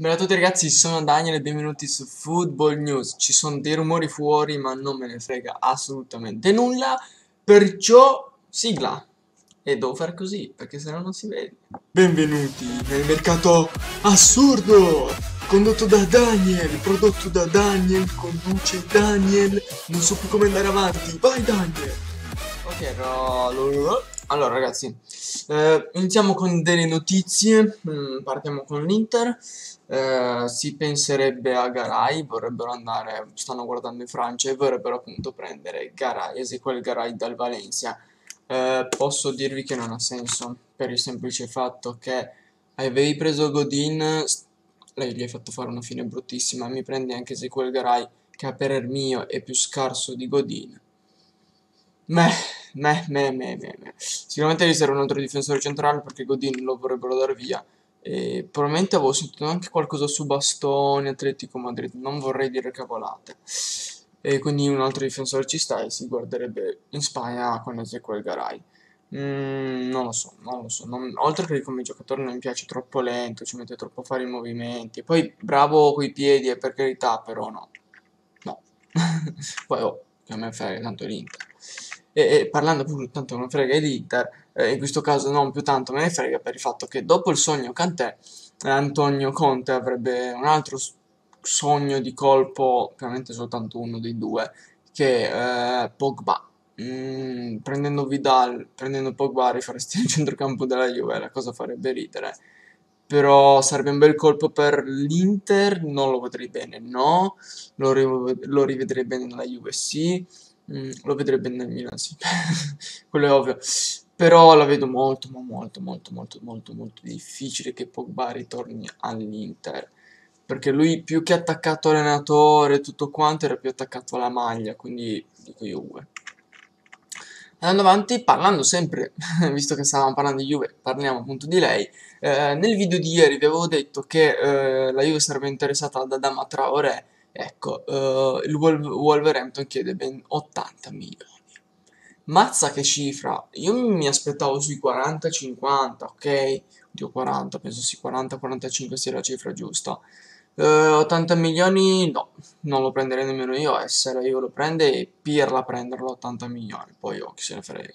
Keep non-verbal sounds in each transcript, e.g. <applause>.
Bella a tutti ragazzi, sono Daniel e benvenuti su Football News. Ci sono dei rumori fuori, ma non me ne frega assolutamente nulla, perciò sigla. E devo fare così, perché sennò non si vede. Benvenuti nel mercato assurdo, condotto da Daniel, prodotto da Daniel, conduce Daniel. Non so più come andare avanti, vai Daniel! Ok, allora, allora ragazzi, eh, iniziamo con delle notizie, mm, partiamo con l'Inter. Eh, si penserebbe a Garay, vorrebbero andare, stanno guardando in Francia e vorrebbero appunto prendere Garay, Ezequiel Garay dal Valencia. Eh, posso dirvi che non ha senso, per il semplice fatto che avevi preso Godin, lei gli hai fatto fare una fine bruttissima, mi prendi anche Ezequiel Garay, che a parer mio è più scarso di Godin. Meh, meh, meh, meh, meh, meh. Sicuramente gli serve un altro difensore centrale perché Godin lo vorrebbero dare via. E probabilmente avevo sentito anche qualcosa su Bastoni, Atletico Madrid, non vorrei dire cavolate. E quindi un altro difensore ci sta e si guarderebbe in Spagna con Ezequiel Garay. Mm, non lo so, non lo so. Non, oltre che come giocatore non mi piace troppo lento, ci mette troppo a fare i movimenti. Poi bravo coi piedi, per carità, però no. No. <laughs> Poi oh, che a me frega tanto l'Inter. E, e, parlando appunto tanto non frega l'Inter, eh, in questo caso non più tanto me ne frega per il fatto che dopo il sogno Cantè, eh, Antonio Conte avrebbe un altro sogno di colpo, ovviamente soltanto uno dei due, che eh, Pogba. Mm, prendendo Vidal, prendendo Pogba, rifaresti il centrocampo della Juve, la cosa farebbe ridere. Però sarebbe un bel colpo per l'Inter, non lo vedrei bene, no. Lo rivedrei bene nella Juve, sì. Mm, lo vedrei bene nel Milan, sì. <laughs> Quello è ovvio. Però la vedo molto, ma molto, molto, molto, molto, molto difficile che Pogba ritorni all'Inter. Perché lui più che attaccato allenatore e tutto quanto era più attaccato alla maglia, quindi dico Juve. Andando avanti, parlando sempre, <laughs> visto che stavamo parlando di Juve, parliamo appunto di lei. Eh, nel video di ieri vi avevo detto che eh, la Juve sarebbe interessata ad Adama Traoré. Ecco, eh, il Wolverhampton chiede ben 80 milioni. Mazza che cifra, io mi aspettavo sui 40-50, ok? Dio 40, penso sì 40-45 sia la cifra giusta. Uh, eh, 80 milioni no, non lo prenderei nemmeno io, essere io lo prende e Pirla prenderlo 80 milioni, poi oh, chi se ne frega.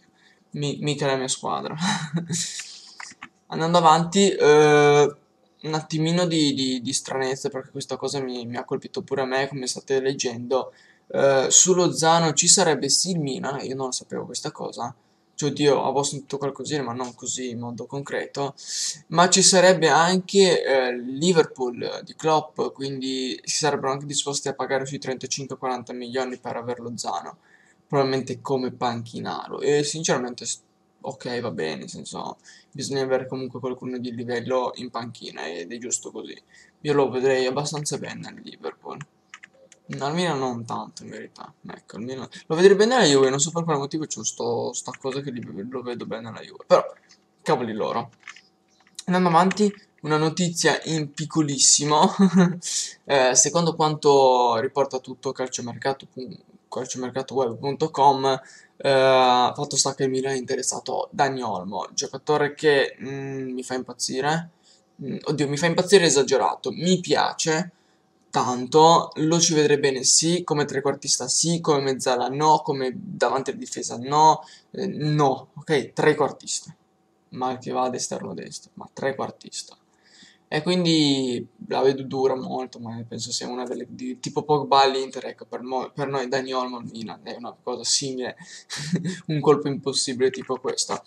Mi, mica la mia squadra. <laughs> Andando avanti, uh, un attimino di, di, di, stranezza perché questa cosa mi, mi ha colpito pure a me, come state leggendo. Uh, su Lozano ci sarebbe sì il Milan, io non sapevo questa cosa, cioè oddio avevo sentito qualcosina ma non così in modo concreto, ma ci sarebbe anche uh, Liverpool di Klopp, quindi si sarebbero anche disposti a pagare sui 35-40 milioni per aver Lozano, probabilmente come panchinaro, e sinceramente ok va bene, nel senso bisogna avere comunque qualcuno di livello in panchina ed è giusto così, io lo vedrei abbastanza bene al Liverpool. No, al non tanto in verità. Ecco, Milan... Lo vedrei bene alla Juve, non so per quale motivo c'è sta cosa che lo vedo bene alla Juve. Però, cavoli loro. Andando avanti, una notizia in piccolissimo. <laughs> eh, secondo quanto riporta tutto calciomercato, calciomercatoweb.com, eh, fatto sta che il Milan è interessato a Dani Olmo, giocatore che mm, mi fa impazzire. Mm, oddio, mi fa impazzire esagerato. Mi piace tanto, lo ci vedrei bene sì, come trequartista sì, come mezzala no, come davanti alla difesa no, eh, no, ok, trequartista, ma che va ad esterno destro, ma trequartista. E quindi la vedo dura molto, ma penso sia una delle di, tipo Pogba all'Inter, ecco, per, per noi Dani Olmo Milan è una cosa simile, <laughs> un colpo impossibile tipo questo.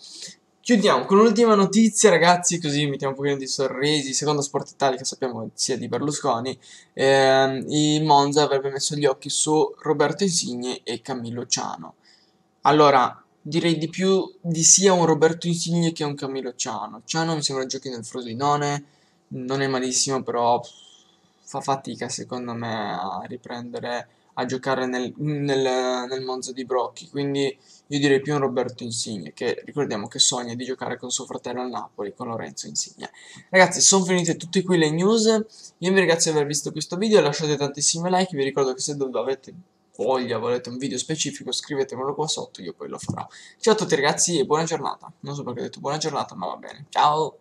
Chiudiamo con l'ultima notizia, ragazzi, così mettiamo un pochino di sorrisi. Secondo Sport Italia, che sappiamo sia di Berlusconi, ehm, il Monza avrebbe messo gli occhi su Roberto Insigne e Camillo Ciano. Allora, direi di più di sia un Roberto Insigne che un Camillo Ciano. Ciano mi sembra giochi nel Frosinone, non è malissimo, però fa fatica secondo me a riprendere a giocare nel, nel, nel Monza di Brocchi, quindi io direi più un Roberto Insigne, che ricordiamo che sogna di giocare con suo fratello al Napoli, con Lorenzo Insigne. Ragazzi, sono finite tutte qui le news, io vi ringrazio di aver visto questo video, lasciate tantissimi like, vi ricordo che se avete voglia, volete un video specifico, scrivetemelo qua sotto, io poi lo farò. Ciao a tutti ragazzi e buona giornata. Non so perché ho detto buona giornata, ma va bene. Ciao!